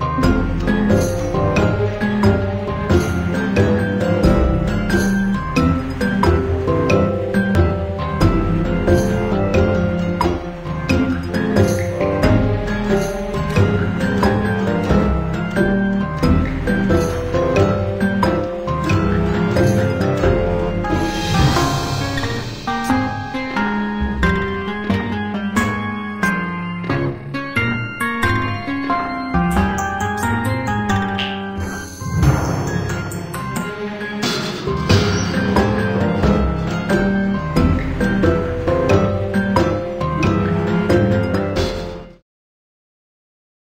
嗯。